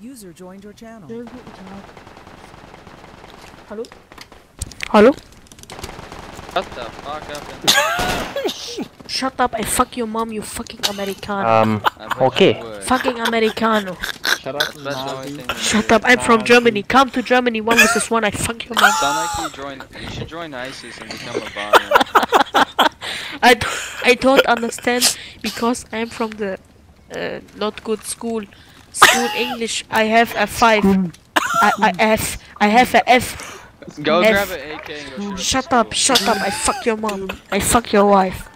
User joined your channel. Schönen guten Tag. Hallo? Hallo? Shut the fuck up and Shut up, I fuck your mom, you fucking Americano. Um, Okay. fucking Americano. Shut up, That's the only Nazi. thing you Shut up, I'm from Germany. Come to Germany, one versus one, I fuck your mom. Sound like you join. You should join ISIS and become a bomber. I don't understand because I'm from the uh, not good school. School English, I have a 5. I, I have I have a F. Go F. grab an AK and go shoot Shut up, shut up, I fuck your mom. I fuck your wife.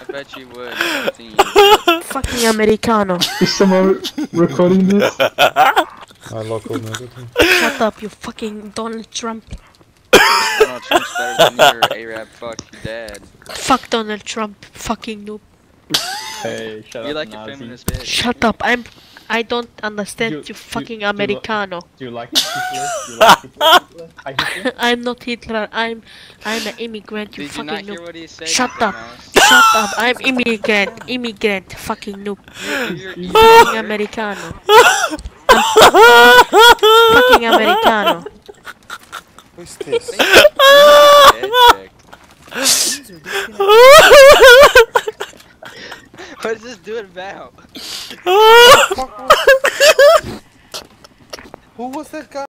I bet you would. I've seen you. Fucking Americano. Is someone recording this? My local nudity. Shut up, you fucking Donald Trump. Donald Trump's better than your Arab fuck dad. Fuck Donald Trump, fucking noob. Hey, shut You up, like a Nazi. feminist bitch. Shut up, I'm. I don't understand You- you, you- fucking you lo- Americano. Do you like Hitler? Do you like Hitler? Hitler? I Hitler? I'm not Hitler. I'm. I'm an immigrant. You Did you not fucking hear noob. what he said? Shut up. Shut up. I'm immigrant. Immigrant. Fucking noob. You're, you're Fucking Americano. fucking Americano. Who's this? User disconnected. What is this doing about? Who was that guy?